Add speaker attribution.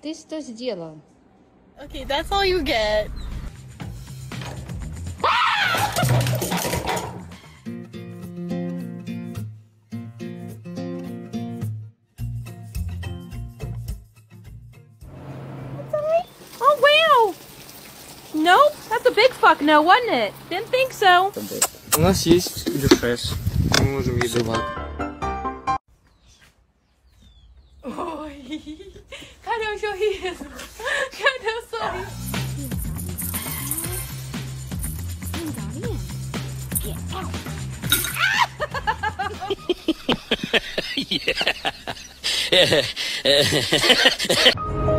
Speaker 1: Ты что сделал?
Speaker 2: Okay, that's all you get.
Speaker 3: big fuck no, wasn't it? Didn't think so.
Speaker 4: У нас есть дюшес. Мы можем
Speaker 3: ей давать. Ой, Катя все есть. Катя все есть.
Speaker 5: yeah.